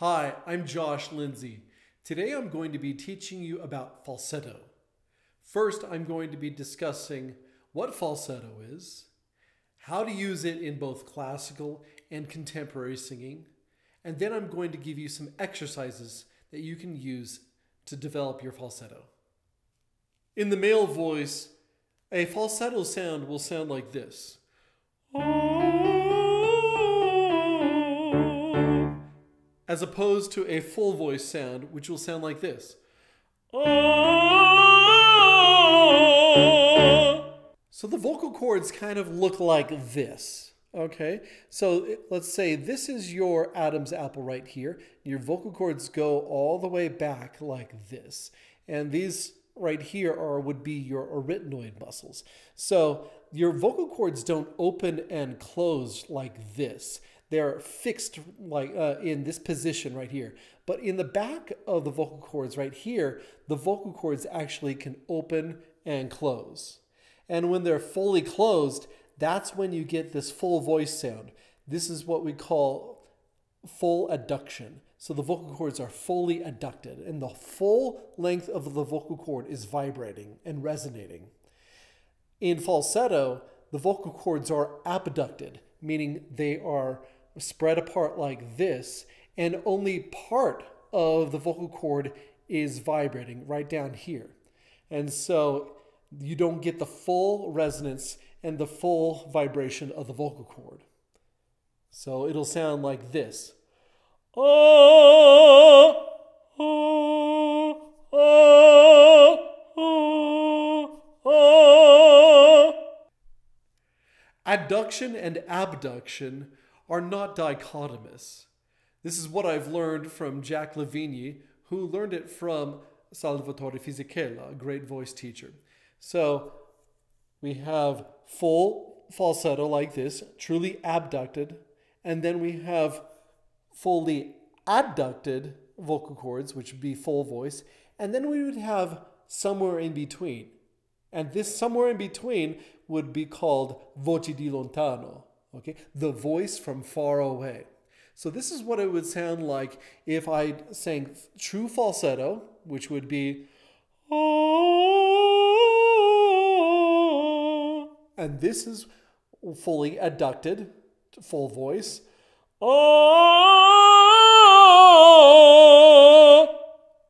Hi, I'm Josh Lindsay. Today I'm going to be teaching you about falsetto. First, I'm going to be discussing what falsetto is, how to use it in both classical and contemporary singing, and then I'm going to give you some exercises that you can use to develop your falsetto. In the male voice, a falsetto sound will sound like this. As opposed to a full voice sound, which will sound like this. So the vocal cords kind of look like this. Okay, so let's say this is your Adam's apple right here. Your vocal cords go all the way back like this. And these right here are would be your arytenoid muscles. So your vocal cords don't open and close like this. They're fixed like uh, in this position right here. But in the back of the vocal cords right here, the vocal cords actually can open and close. And when they're fully closed, that's when you get this full voice sound. This is what we call full adduction. So the vocal cords are fully adducted, and the full length of the vocal cord is vibrating and resonating. In falsetto, the vocal cords are abducted, meaning they are spread apart like this, and only part of the vocal cord is vibrating right down here. And so you don't get the full resonance and the full vibration of the vocal cord. So it'll sound like this. Ah, ah, ah, Adduction and abduction are not dichotomous. This is what I've learned from Jack Livigny, who learned it from Salvatore Fisichella, a great voice teacher. So we have full falsetto like this, truly abducted, and then we have fully adducted vocal cords, which would be full voice, and then we would have somewhere in between. And this somewhere in between would be called voce di lontano, okay? The voice from far away. So this is what it would sound like if I sang true falsetto, which would be and this is fully adducted, full voice.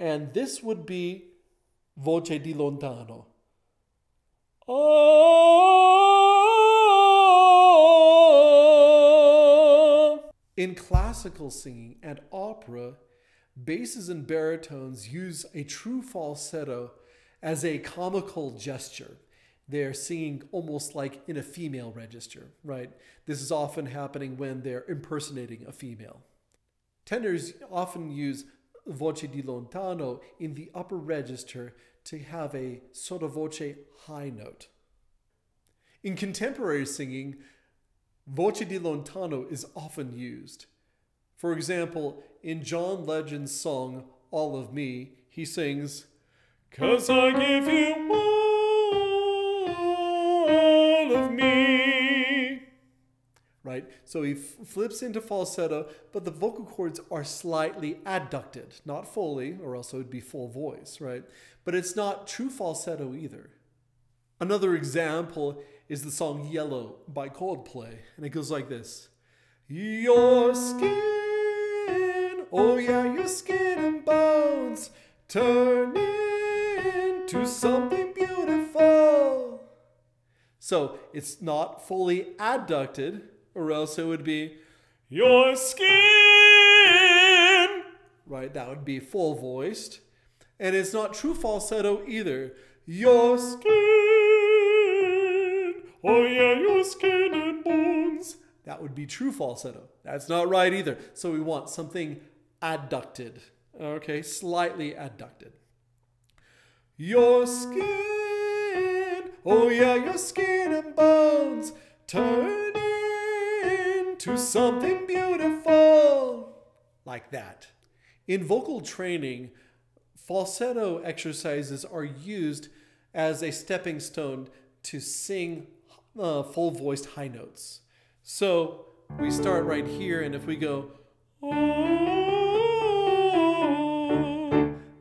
And this would be voce di lontano. In classical singing and opera, basses and baritones use a true falsetto as a comical gesture. They're singing almost like in a female register, right? This is often happening when they're impersonating a female. Tenors often use voce di lontano in the upper register to have a sottovoce high note. In contemporary singing, voce di lontano is often used. For example, in John Legend's song All of Me, he sings, Cause I give you all of me. Right? So he flips into falsetto, but the vocal cords are slightly adducted, not fully, or else it would be full voice, right? But it's not true falsetto either. Another example is the song Yellow by Coldplay, and it goes like this Your skin, oh yeah, your skin and bones turn into something beautiful. So it's not fully adducted, or else it would be Your skin, right? That would be full voiced. And it's not true falsetto either. Your skin. Your skin and bones. That would be true falsetto. That's not right either. So we want something adducted. Okay, slightly adducted. Your skin, oh yeah, your skin and bones turn into something beautiful. Like that. In vocal training, falsetto exercises are used as a stepping stone to sing uh, full voiced high notes. So we start right here, and if we go,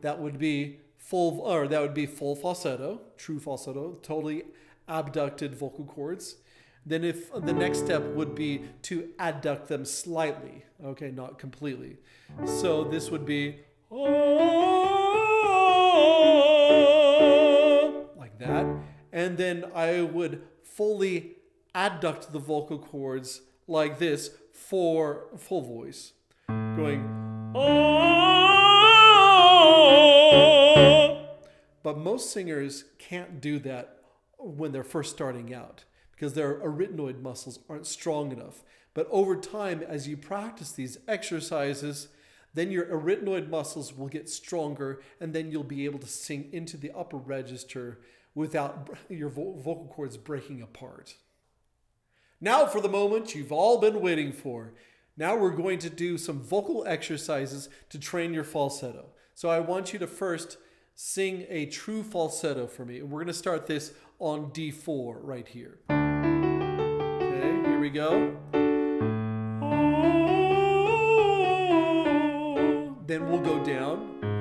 that would be full, or that would be full falsetto, true falsetto, totally abducted vocal cords. Then if the next step would be to adduct them slightly, okay, not completely. So this would be like that. And then I would fully adduct the vocal cords like this for full voice. Going ah. But most singers can't do that when they're first starting out because their arytenoid muscles aren't strong enough. But over time, as you practice these exercises, then your arytenoid muscles will get stronger and then you'll be able to sing into the upper register without your vocal cords breaking apart. Now for the moment you've all been waiting for. Now we're going to do some vocal exercises to train your falsetto. So I want you to first sing a true falsetto for me. And we're going to start this on D4 right here. Okay, here we go. Then we'll go down.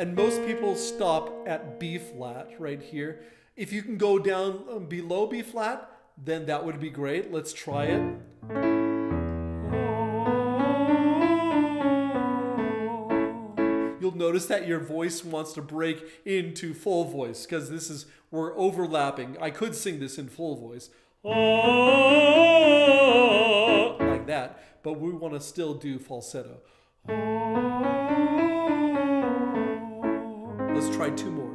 And most people stop at B flat right here. If you can go down um, below B flat, then that would be great. Let's try it. You'll notice that your voice wants to break into full voice because this is, we're overlapping. I could sing this in full voice. Like that, but we want to still do falsetto. Let's try two more.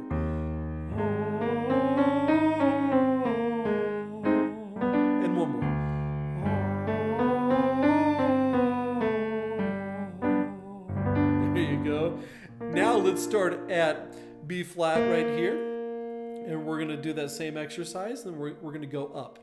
And one more. There you go. Now let's start at B flat right here. And we're going to do that same exercise. Then we're, we're going to go up.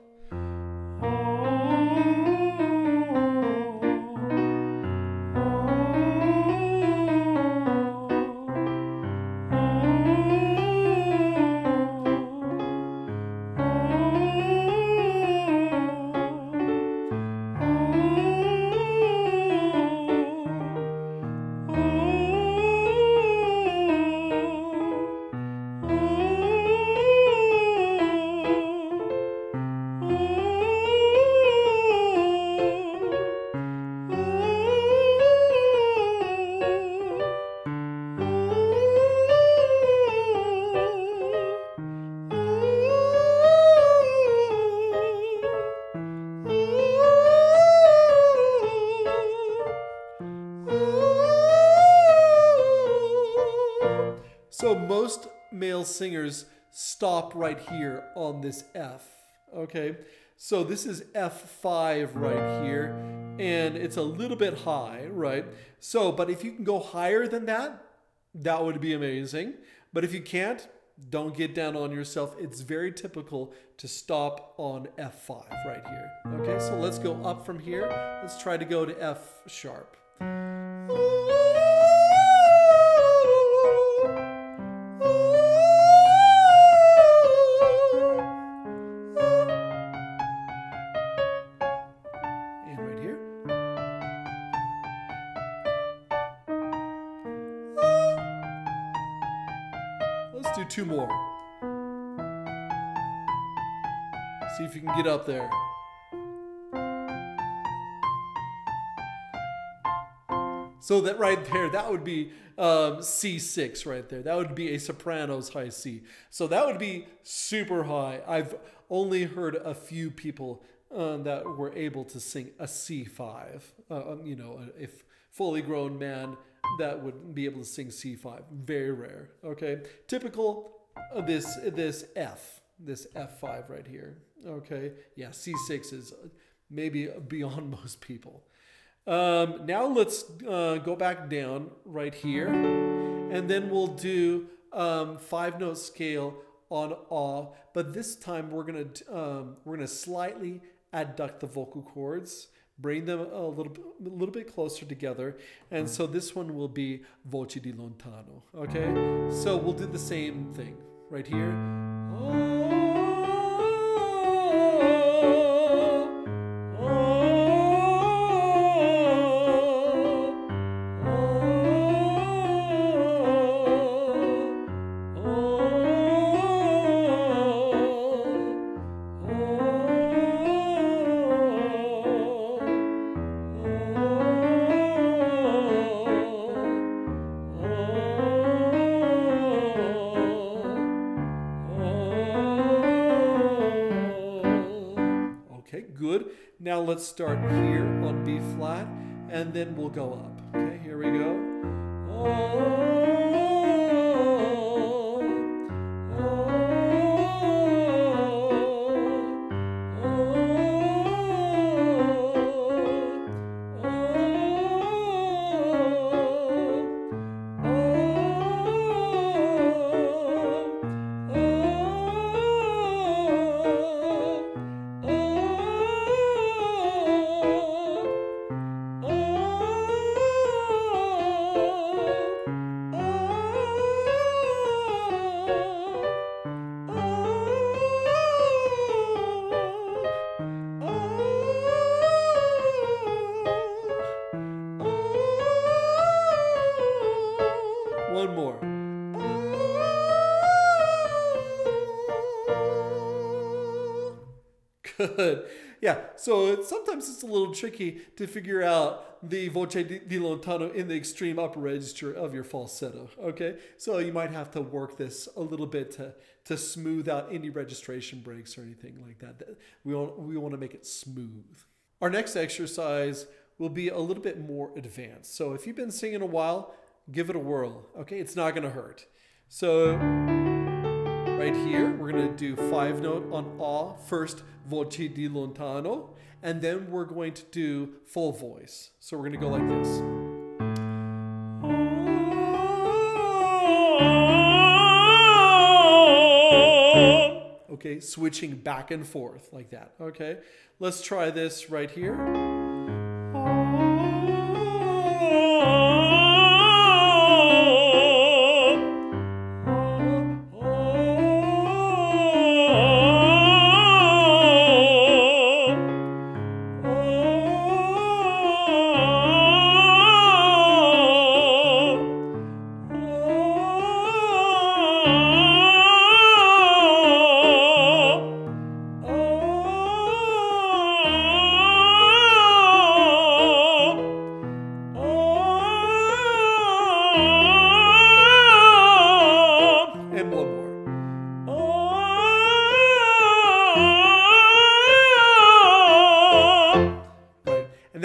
So most male singers stop right here on this F. Okay, so this is F5 right here, and it's a little bit high, right? So, but if you can go higher than that, that would be amazing. But if you can't, don't get down on yourself. It's very typical to stop on F5 right here. Okay, so let's go up from here. Let's try to go to F sharp. do See if you can get up there. So that right there, that would be um, C6 right there. That would be a soprano's high C. So that would be super high. I've only heard a few people uh, that were able to sing a C5. Uh, um, you know, if fully grown man that would be able to sing C5. Very rare. Okay, typical of this this F, this F5 right here. Okay, yeah, C6 is maybe beyond most people. Um, now let's uh, go back down right here, and then we'll do um, five note scale on ah. But this time we're gonna um, we're gonna slightly adduct the vocal cords Bring them a little, a little bit closer together. And so this one will be voce di lontano. Okay? So we'll do the same thing right here. Okay, let's start here on B flat and then we'll go up. Okay, here we go. Good. Yeah, so it's, sometimes it's a little tricky to figure out the voce di, di lontano in the extreme upper register of your falsetto. Okay, so you might have to work this a little bit to, to smooth out any registration breaks or anything like that. We want, we want to make it smooth. Our next exercise will be a little bit more advanced. So if you've been singing a while, give it a whirl. Okay, it's not going to hurt. So right here, we're going to do five note on A, first voce di lontano, and then we're going to do full voice. So we're going to go like this. Okay, switching back and forth like that. Okay, let's try this right here.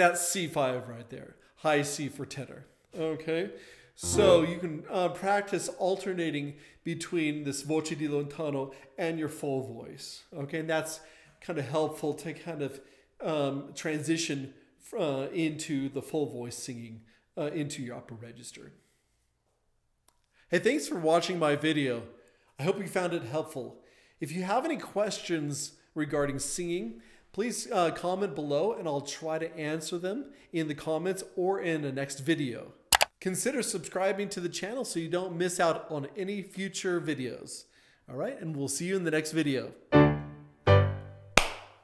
That's C5 right there. High C for tenor. Okay. So you can uh, practice alternating between this voce di lontano and your full voice. Okay. And that's kind of helpful to kind of um, transition uh, into the full voice singing uh, into your upper register. Hey, thanks for watching my video. I hope you found it helpful. If you have any questions regarding singing, please uh, comment below and I'll try to answer them in the comments or in the next video. Consider subscribing to the channel so you don't miss out on any future videos. All right, and we'll see you in the next video.